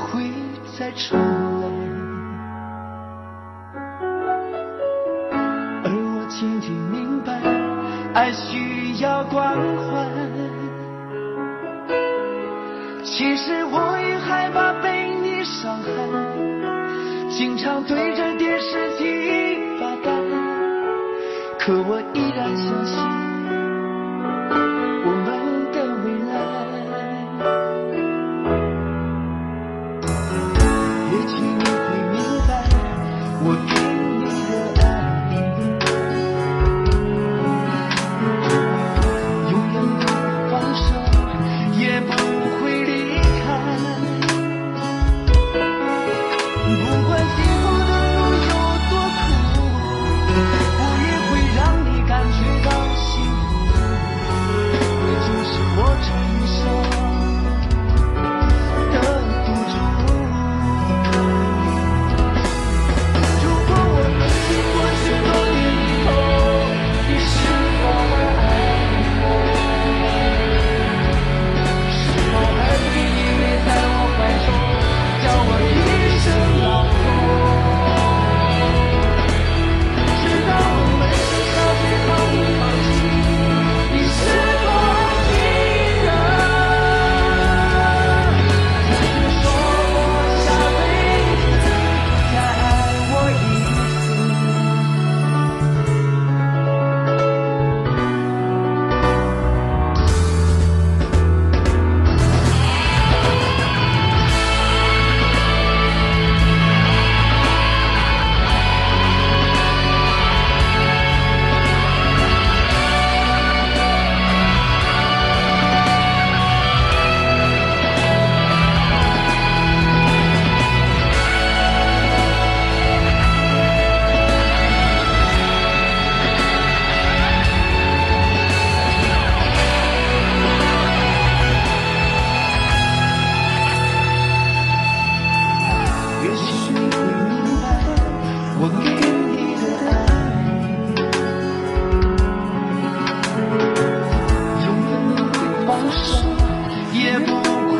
会再重来，而我渐渐明白爱需要关怀。其实我也害怕被你伤害，经常对着电视机发呆，可我依然相信。也许你会明白我也不管